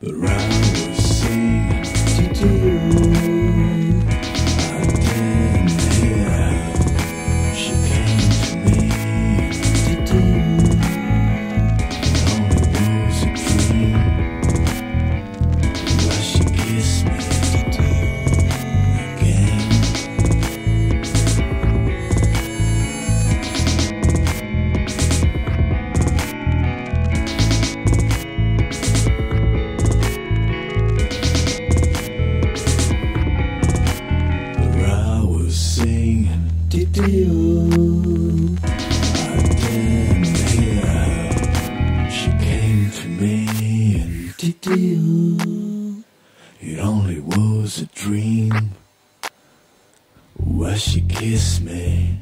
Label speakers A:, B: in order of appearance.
A: But round. It only was a dream where she kissed me.